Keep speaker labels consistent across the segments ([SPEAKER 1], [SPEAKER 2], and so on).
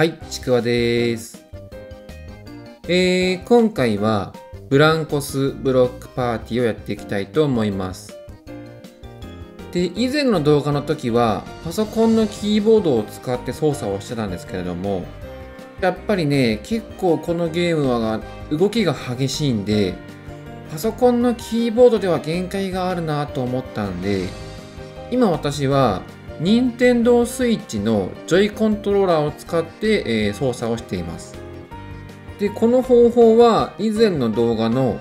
[SPEAKER 1] はい、ちくわです。えー、今回はブランコスブロックパーティーをやっていきたいと思います。で、以前の動画の時はパソコンのキーボードを使って操作をしてたんですけれども、やっぱりね、結構このゲームは動きが激しいんで、パソコンのキーボードでは限界があるなと思ったんで、今私は任天堂 switch のジョイコントローラーを使って、えー、操作をしています。で、この方法は以前の動画の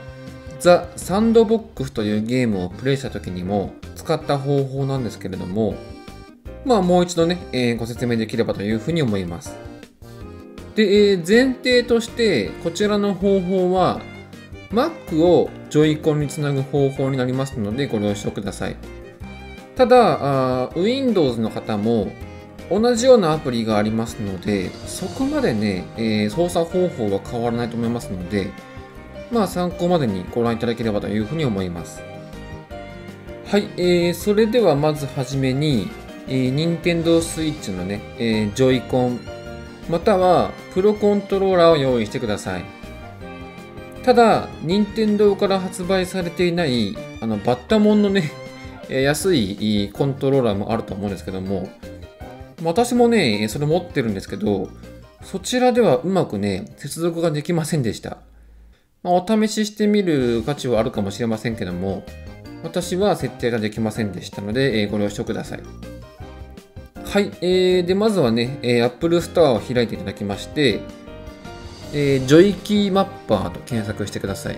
[SPEAKER 1] ザ・サンドボックスというゲームをプレイした時にも使った方法なんですけれども、まあもう一度ね、えー、ご説明できればというふうに思います。で、えー、前提としてこちらの方法は Mac をジョイコンにつなぐ方法になりますのでご了承ください。ただあ、Windows の方も同じようなアプリがありますので、そこまでね、えー、操作方法は変わらないと思いますので、まあ参考までにご覧いただければというふうに思います。はい、えー、それではまずはじめに、えー、Nintendo Switch のね、えー、ジョイコン、またはプロコントローラーを用意してください。ただ、任天堂から発売されていない、あの、バッタモンのね、安いコントローラーもあると思うんですけども、私もね、それ持ってるんですけど、そちらではうまくね、接続ができませんでした。まあ、お試ししてみる価値はあるかもしれませんけども、私は設定ができませんでしたので、え、ご了承ください。はい、えー、で、まずはね、えー、Apple Store を開いていただきまして、えー、ジョイキーマッパーと検索してください。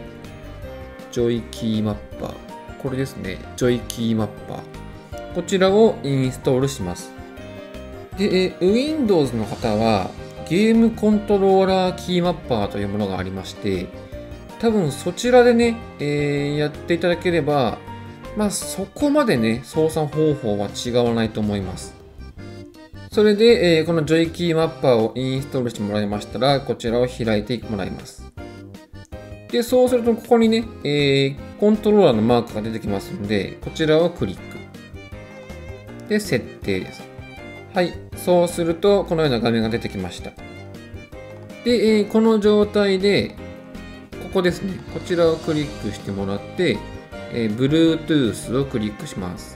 [SPEAKER 1] JoyKeyMapper。これですね、 JoyKeyMapper。こちらをインストールします。で、Windows の方は、 Game Controller Key Mapper というものがありまして、多分そちらでね、えー、やっていただければ、まあそこまでね、操作方法は違わないと思います。それで、えー、この JoyKeyMapper をインストールしてもらいましたら、こちらを開いてもらいます。で、そうするとここにね、えー、コントローラーのマークが出てきますので、こちらをクリック。で、設定です。はい。そうすると、このような画面が出てきました。で、えー、この状態で、ここですね。こちらをクリックしてもらって、えー、Bluetooth をクリックします。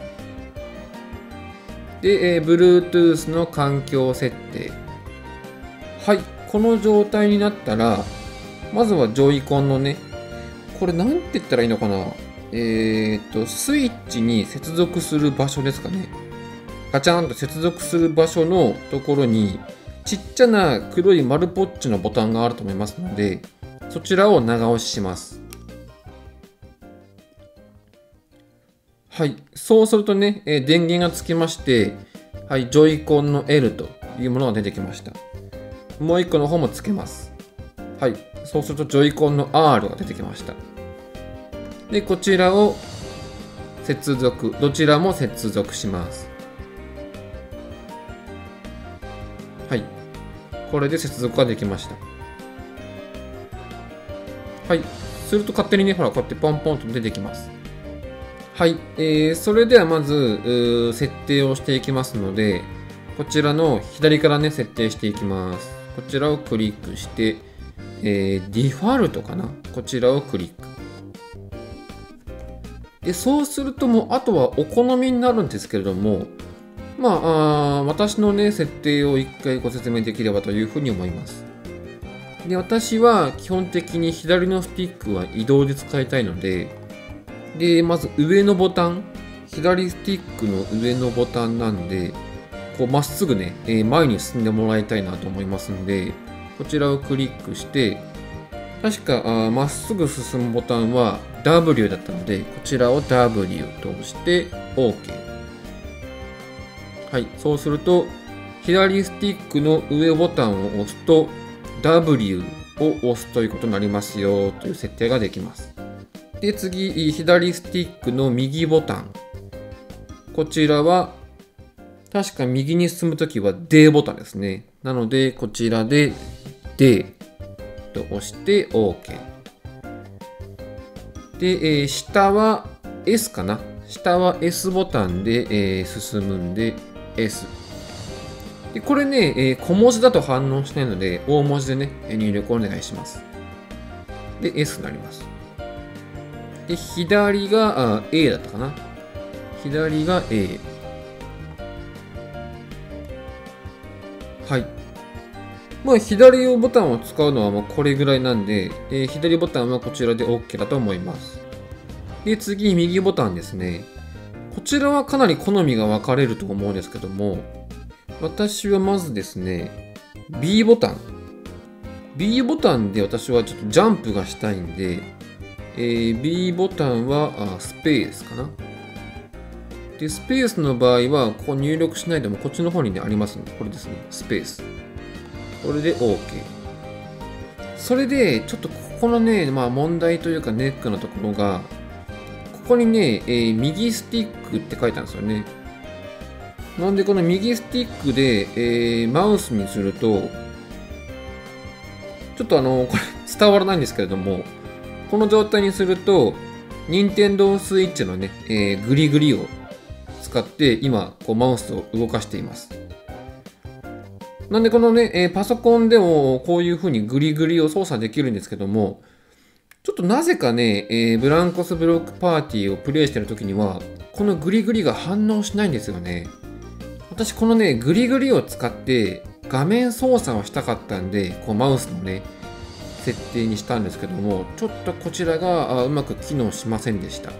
[SPEAKER 1] で、えー、Bluetooth の環境設定。はい。この状態になったら、まずはジョイコンのね、これなんて言ったらいいのかな？えっ、と、スイッチに接続する場所ですかね。ガチャンと接続する場所のところに、ちっちゃな黒い丸ポッチのボタンがあると思いますので、そちらを長押しします。はい。そうするとね、え電源がつきまして、はい、ジョイコンの L というものが出てきました。もう一個の方もつけます。はい。そうするとジョイコンの R が出てきました。で、こちらを接続、どちらも接続します。はい。これで接続ができました。はい。すると勝手にね、ほら、こうやってポンポンと出てきます。はい。えー、それではまず、設定をしていきますので、こちらの左からね、設定していきます。こちらをクリックして、えー、デフォルトかな？こちらをクリック。で、そうするともう、あとはお好みになるんですけれども、まあ、あ私のね、設定を一回ご説明できればというふうに思います。で、私は基本的に左のスティックは移動で使いたいので、で、まず上のボタン、左スティックの上のボタンなんで、こうまっすぐね、え前に進んでもらいたいなと思いますんで、こちらをクリックして、確かまっすぐ進むボタンは W だったので、こちらを W と押して OK。はい、そうすると、左スティックの上ボタンを押すと W を押すということになりますよという設定ができます。で、次、左スティックの右ボタン。こちらは、確か右に進むときは D ボタンですね。なので、こちらで D と押して OK。で、えー、下は S かな？下は S ボタンで、えー、進むんで S。でこれね、えー、小文字だと反応しないので、大文字でね、入力お願いします。で、S になります。で、左があ A だったかな？左が A。はい。まあ、左ボタンを使うのはまこれぐらいなんで、えー、左ボタンはこちらで OK だと思います。で、次、右ボタンですね。こちらはかなり好みが分かれると思うんですけども、私はまずですね、B ボタン。B ボタンで私はちょっとジャンプがしたいんで、えー、B ボタンはあスペースかな。で、スペースの場合は、ここ入力しないでもこっちの方にね、ありますね。これですね。スペース。これで OK。それで、ちょっとここのね、まあ問題というかネックのところが、ここにね、えー、右スティックって書いてあるんですよね。なんでこの右スティックで、えー、マウスにすると、ちょっとあの、これ伝わらないんですけれども、この状態にすると、任天堂 switch のね、えー、グリグリを使って今、こうマウスを動かしています。なんでこのね、えー、パソコンでもこういう風にグリグリを操作できるんですけども、ちょっとなぜかね、えー、ブランコスブロックパーティーをプレイしてる時には、このグリグリが反応しないんですよね。私このね、グリグリを使って画面操作をしたかったんで、こうマウスのね、設定にしたんですけども、ちょっとこちらがうまく機能しませんでした。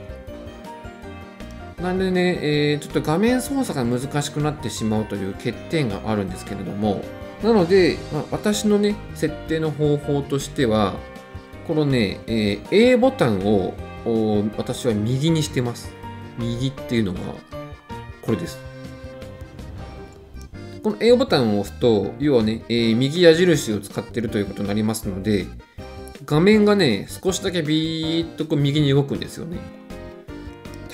[SPEAKER 1] なんでね、えー、ちょっと画面操作が難しくなってしまうという欠点があるんですけれども、なので、まあ、私のね、設定の方法としては、このね、えー、A ボタンを私は右にしてます。右っていうのは、これです。この A ボタンを押すと、要はね、えー、右矢印を使ってるということになりますので、画面がね、少しだけビーッとこう右に動くんですよね。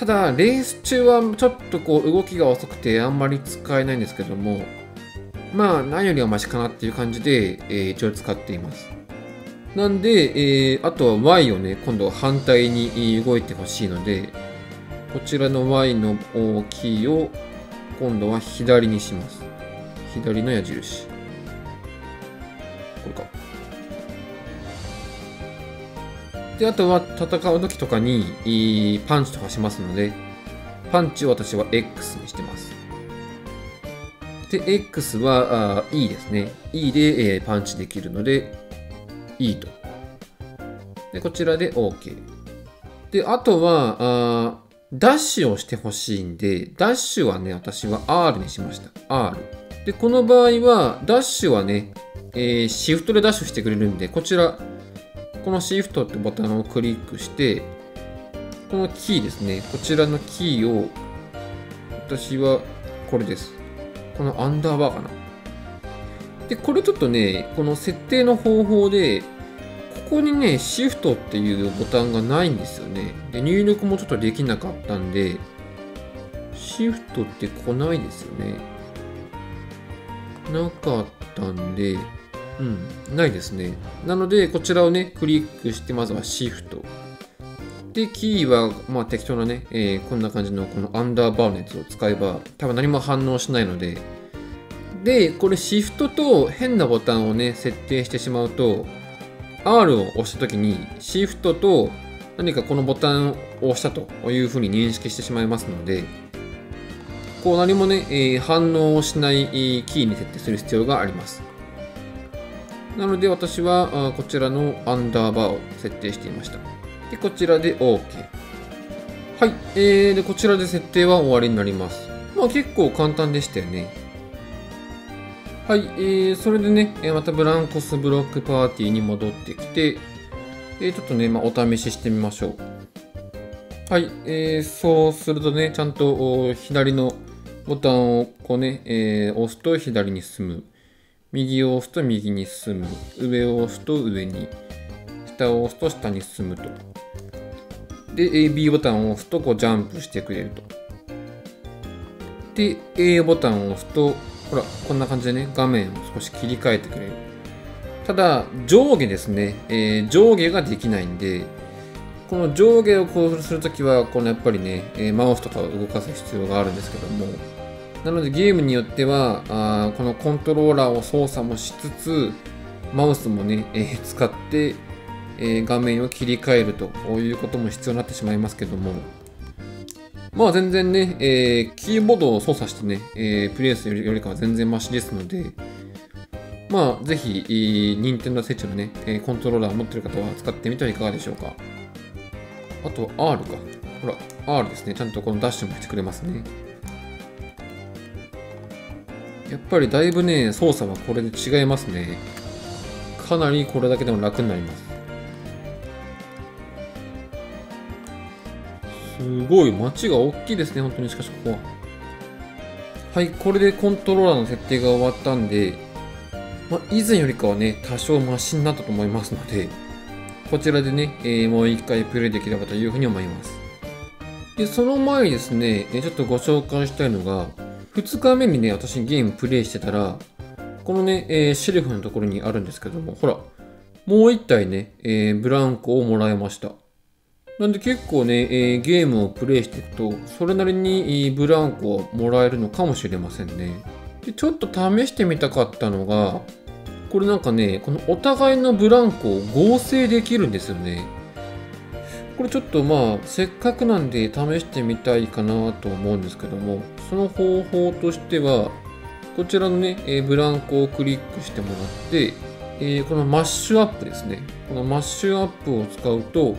[SPEAKER 1] ただ、レース中はちょっとこう動きが遅くてあんまり使えないんですけども、まあ、何よりはマシかなっていう感じで、えー、一応使っています。なんで、えー、あとは Y をね、今度は反対に動いてほしいので、こちらの Y のキーを今度は左にします。左の矢印。これか。で、あとは戦う時とかにパンチとかしますので、パンチを私は X にしてます。で、X はあ E ですね。E で、えー、パンチできるので、E と。で、こちらで OK。で、あとは、あダッシュをしてほしいんで、ダッシュはね、私は R にしました。R。で、この場合は、ダッシュはね、えー、シフトでダッシュしてくれるんで、こちら、このシフトってボタンをクリックして、このキーですね、こちらのキーを、私はこれです。このアンダーバーかな。で、これちょっとね、この設定の方法で、ここにね、シフトっていうボタンがないんですよね。で、入力もちょっとできなかったんで、シフトって来ないですよね。なかったんで、うん、ないですね。なので、こちらをね、クリックして、まずはシフト。で、キーは、まあ適当なね、えー、こんな感じのこのアンダーバーのやつを使えば、多分何も反応しないので、で、これシフトと変なボタンをね、設定してしまうと、R を押したときに、シフトと何かこのボタンを押したというふうに認識してしまいますので、こう何もね、えー、反応をしないキーに設定する必要があります。なので私はこちらのアンダーバーを設定していました。で、こちらで OK。はい。えー、で、こちらで設定は終わりになります。まあ結構簡単でしたよね。はい。えー、それでね、またブランコスブロックパーティーに戻ってきて、え、ちょっとね、まあ、お試ししてみましょう。はい。えー、そうするとね、ちゃんと左のボタンをこうね、えー、押すと左に進む。右を押すと右に進む。上を押すと上に。下を押すと下に進むと。で、AB ボタンを押すとこうジャンプしてくれると。で、A ボタンを押すと、ほら、こんな感じでね、画面を少し切り替えてくれる。ただ、上下ですね、えー、上下ができないんで、この上下をこうするときは、このやっぱりね、マウスとかを動かす必要があるんですけども、なのでゲームによってはあこのコントローラーを操作もしつつマウスもね、えー、使って、えー、画面を切り替えるということも必要になってしまいますけども。まあ全然ね、えー、キーボードを操作してね、えプレイするよりかは全然マシですのでまあぜひ、任天堂 switch のね、えコントローラーを持ってる方は使ってみてはいかがでしょうか。あと R か。ほら R ですね。ちゃんとこのダッシュもしてくれますね。やっぱりだいぶね、操作はこれで違いますね。かなりこれだけでも楽になります。すごい、街が大きいですね、本当に。しかしここは。はい、これでコントローラーの設定が終わったんで、ま、以前よりかはね、多少マシになったと思いますので、こちらでね、えー、もう一回プレイできればというふうに思います。で、その前にですね、ちょっとご紹介したいのが、2日目にね、私ゲームプレイしてたら、このね、えー、シェルフのところにあるんですけども、ほら、もう1体ね、えー、ブランコをもらいました。なんで結構ね、えー、ゲームをプレイしていくと、それなりにブランコをもらえるのかもしれませんね。で、ちょっと試してみたかったのが、これなんかね、このお互いのブランコを合成できるんですよね。これちょっとまあ、せっかくなんで試してみたいかなと思うんですけども、その方法としては、こちらのね、えブランコをクリックしてもらって、え、このマッシュアップですね。このマッシュアップを使うと、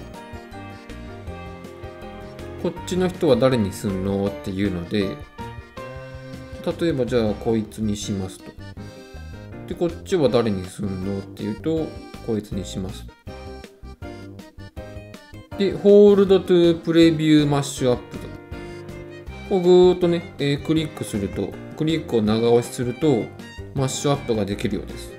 [SPEAKER 1] こっちの人は誰にすんのっていうので、例えばじゃあこいつにしますと。で、こっちは誰にすんのっていうと、こいつにします。で、 Hold to preview mashup と。こうぐーっとね、えー、クリックすると、クリックを長押しすると、マッシュアップができるようです。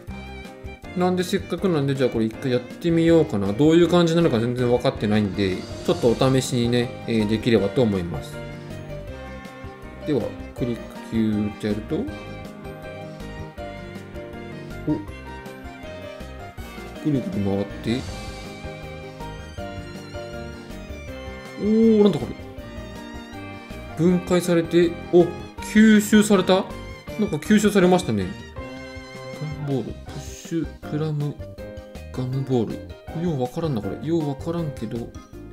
[SPEAKER 1] なんでせっかくなんで、じゃあこれ一回やってみようかな。どういう感じなのか全然分かってないんで、ちょっとお試しにね、えー、できればと思います。では、クリックキューってやると、おぐるぐる回って、おー、なんだこれ。分解されて、お、吸収された？なんか吸収されましたね。ガムボール、プッシュ、プラム、ガムボール。ようわからんな、これ。ようわからんけど、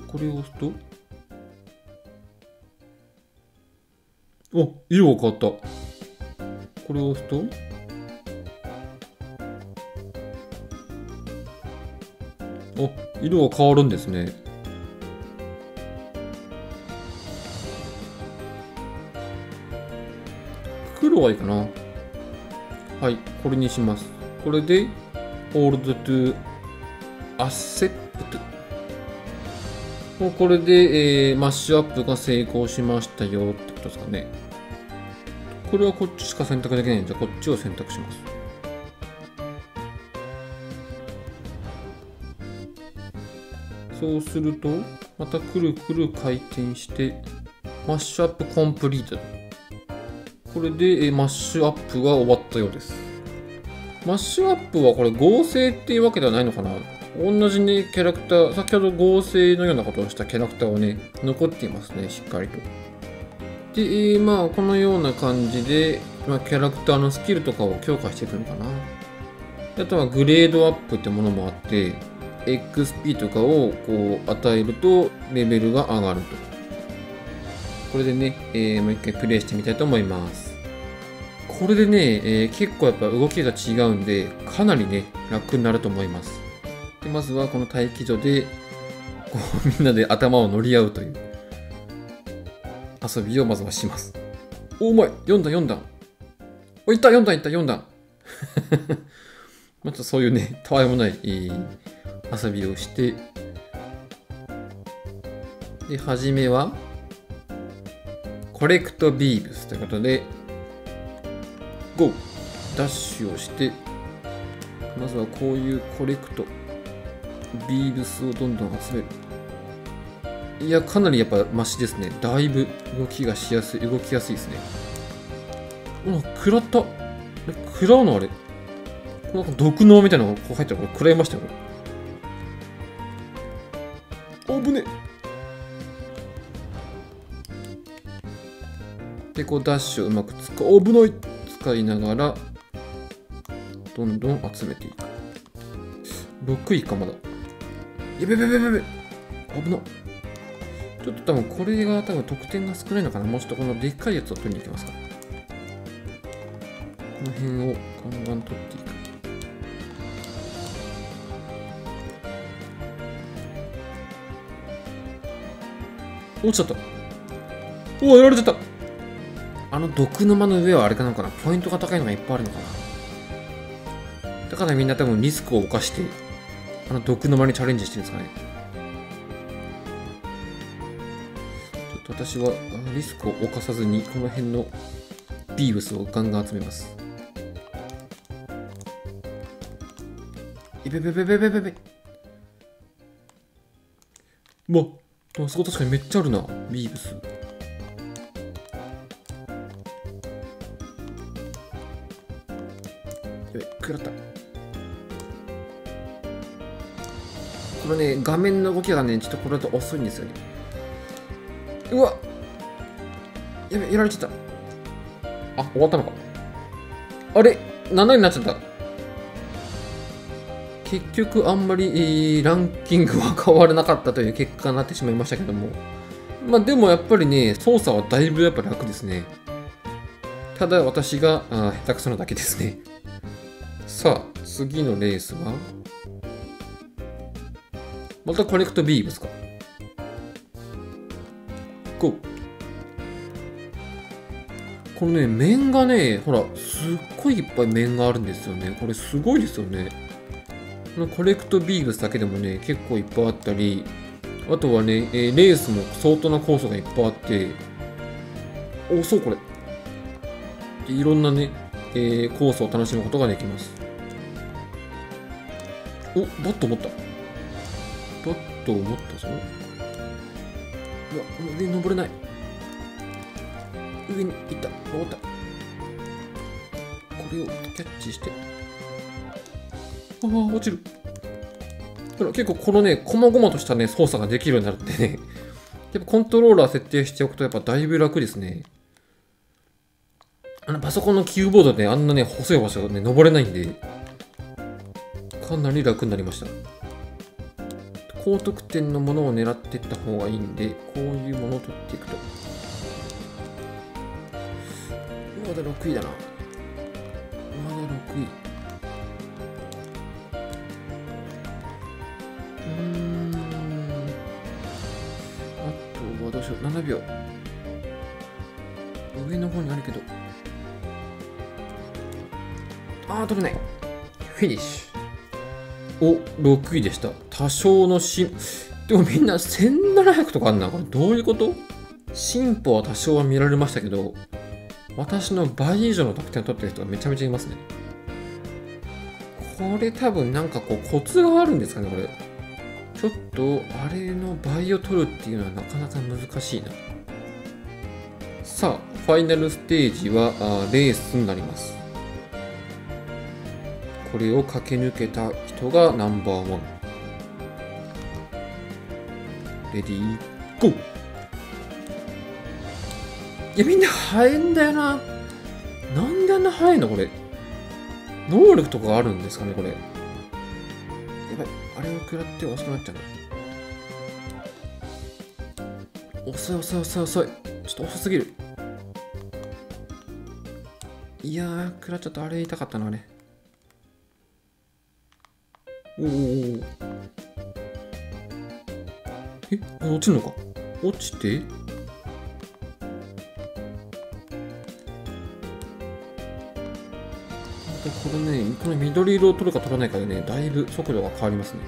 [SPEAKER 1] これを押すと、お、色が変わった。これを押すと、お、色が変わるんですね。黒がいいかな。はい、これにします。これで、hold to accept。もうこれで、えー、マッシュアップが成功しましたよってことですかね。これはこっちしか選択できないんで、こっちを選択します。そうすると、またくるくる回転して、 Mashup complete。これで、えマッシュアップが終わったようです。マッシュアップはこれ合成っていうわけではないのかな？同じね、キャラクター、先ほど合成のようなことをしたキャラクターをね、残っていますね、しっかりと。で、えー、まあ、このような感じで、まあ、キャラクターのスキルとかを強化していくのかな？あとはグレードアップってものもあって、XP とかをこう与えるとレベルが上がると。これでね、えー、もう一回プレイしてみたいと思います。これでね、えー、結構やっぱ動きが違うんで、かなりね、楽になると思います。でまずはこの待機所で、こう みんなで頭を乗り合うという遊びをまずはします。お、うまい !4 段4段お、いった !4 段いった !4 段 またそういうね、たわいもない、遊びをして、で、はじめは、コレクトビーブスということで、GO! ダッシュをして、まずはこういうコレクト、ビーブスをどんどん集める。いや、かなりやっぱマシですね。だいぶ動きがしやすい、動きやすいですね。うわ食らった。食らうのあれなんか毒脳みたいなのがこう入ったらこれ食らいましたよ、これ。危ね。でこうダッシュをうまく使う危ない使いながらどんどん集めていく。6位かまだ。やべべべべ。べ危な。ちょっと多分これが多分得点が少ないのかな。もうちょっとこのでっかいやつを取りに行きますか。この辺をガンガン取っていく。落ちちゃった。おおやられちゃった。あの毒沼の上はあれかなのかなポイントが高いのがいっぱいあるのかな。だからみんな多分リスクを冒してあの毒沼にチャレンジしてるんですかね。ちょっと私はあリスクを冒さずにこの辺のビーブスをガンガン集めます。いべべべべべべべうわあそこ確かにめっちゃあるなビーブス。ね画面の動きがねちょっとこれだと遅いんですよね。うわやべやられちゃった。あ終わったのか。あれ7位になっちゃった。結局あんまり、えーランキングは変わらなかったという結果になってしまいましたけども。まあでもやっぱりね操作はだいぶやっぱ楽ですね。ただ私があー下手くそなだけですね。さあ次のレースはまた Collect Vibes か？GO このね面がねほらすっごいいっぱい面があるんですよね。これすごいですよね。この Collect Vibes だけでもね結構いっぱいあったりあとはね、えーレースも相当なコースがいっぱいあっておそうこれ。いろんなね、えーコースを楽しむことができます。おバット持った。バットを持ったぞ。うわ上に登れない。上に行った。登った。これをキャッチして。ああ落ちる。ほら結構このね細々としたね操作ができるようになるってね。やっぱコントローラー設定しておくとやっぱだいぶ楽ですね。あのパソコンのキーボードであんなね細い場所ね登れないんでかなり楽になりました。高得点のものを狙っていった方がいいんでこういうものを取っていくと。まだ6位だな。まだ6位。あとはどうしよう。7秒。上の方にあるけど。あー取れない。フィニッシュ。お6位でした。多少の進でもみんな1700とかあんなこれどういうこと？進歩は多少は見られましたけど私の倍以上の得点を取ってる人がめちゃめちゃいますね。これ多分なんかこうコツがあるんですかねこれ。ちょっとあれの倍を取るっていうのはなかなか難しいな。さあファイナルステージはあーレースになります。これを駆け抜けた人がナンバーワン。レディーゴー。いやみんな速いんだよな。なんであんな速いのこれ。能力とかあるんですかねこれ。やばいあれを食らって遅くなっちゃう。遅い遅い遅い遅い。ちょっと遅すぎる。いやー食らっちゃった。あれ痛かったなあれおおおえ落ちるのか。落ちて？これねこの緑色を取るか取らないかでねだいぶ速度が変わりますね。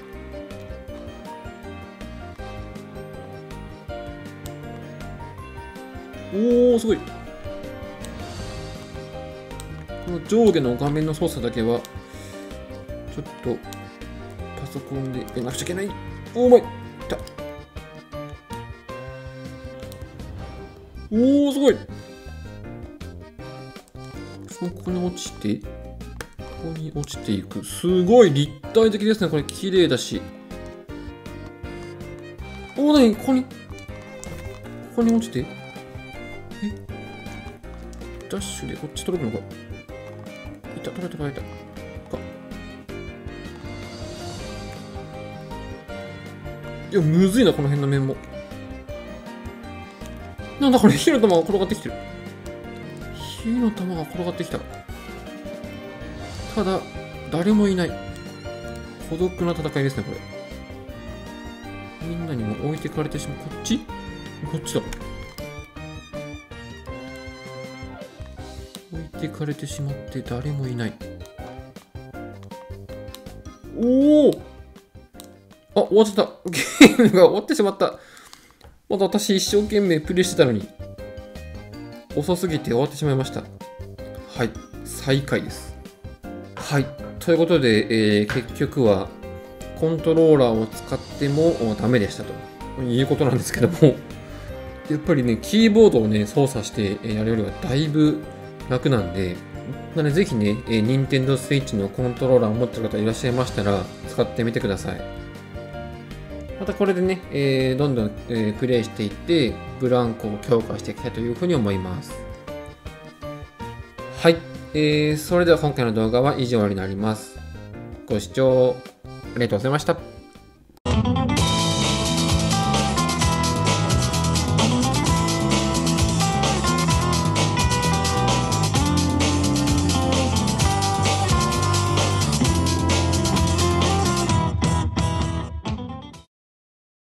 [SPEAKER 1] おおすごい。この上下の画面の操作だけはちょっとパソコンでやらなくちゃいけない。おーまい。おおすごい。そこに落ちてここに落ちていく。すごい立体的ですね。これ綺麗だし。おおなにここにここに落ちて。え？ダッシュでこっち届くのか。いた、取れた、取れた。かいや、むずいな、この辺の面も。なんだこれ、火の玉が転がってきてる。火の玉が転がってきた。ただ、誰もいない。孤独な戦いですね、これ。みんなにも置いてかれてしまう。こっち？こっちだ。置いてかれてしまって誰もいない。おおあ、終わっちゃった。ゲームが終わってしまった。まだ私一生懸命プレイしてたのに。遅すぎて終わってしまいました。はい。再開です。はい。ということで、えー結局はコントローラーを使ってもおダメでしたということなんですけども、やっぱりね、キーボードをね、操作してえーやるよりはだいぶ楽なんで、なのでぜひね、えー、Nintendo Switch のコントローラーを持ってる方いらっしゃいましたら、使ってみてください。またこれでね、えーどんどん、えープレイしていって、ブランコを強化していきたいというふうに思います。はい。えーそれでは今回の動画は以上になります。ご視聴ありがとうございました。